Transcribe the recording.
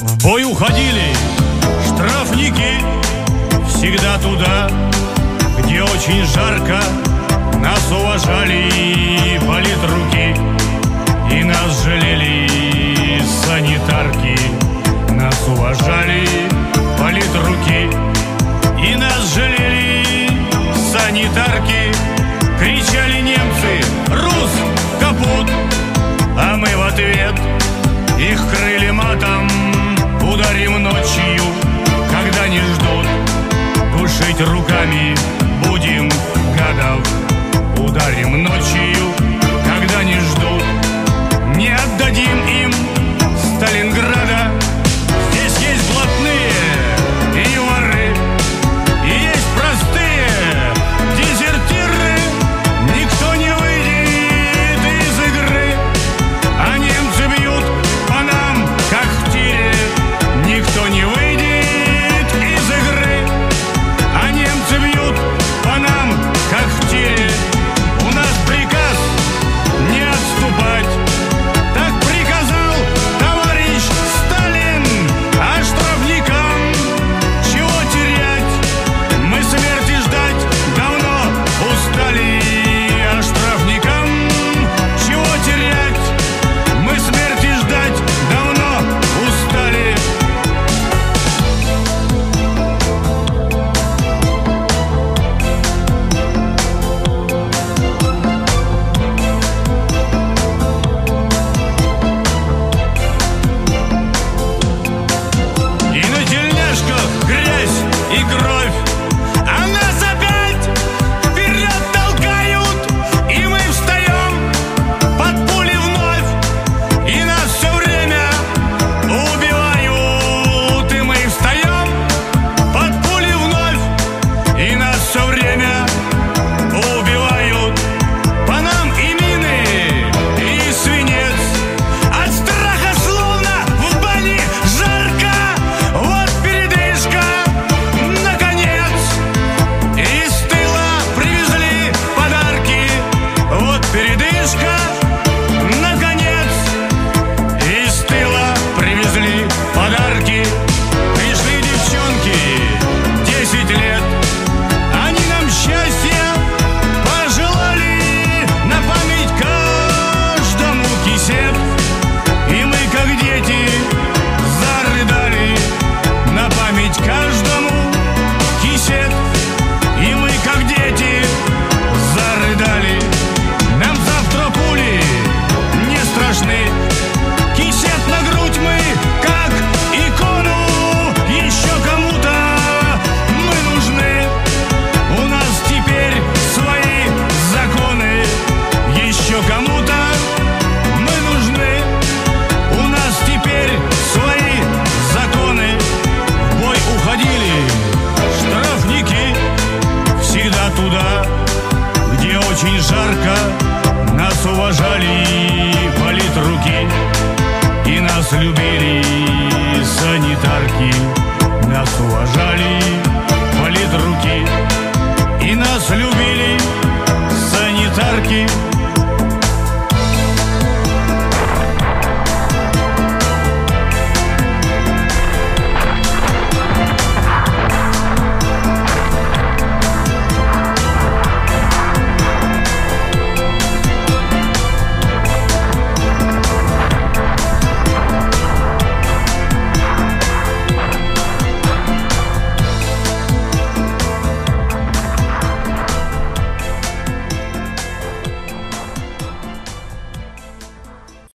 в бой уходили. Штрафники всегда туда, где очень жарко. Нас уважали политруки и нас жалели санитарки. Нас уважали политруки и нас жалели санитарки. Кричали немцы «Рус! Капут!» А мы в ответ их крыли матом ударим ночью, когда не ждут, душить руками будем любили политруки, и нас любили санитарки, нас уважали политруки.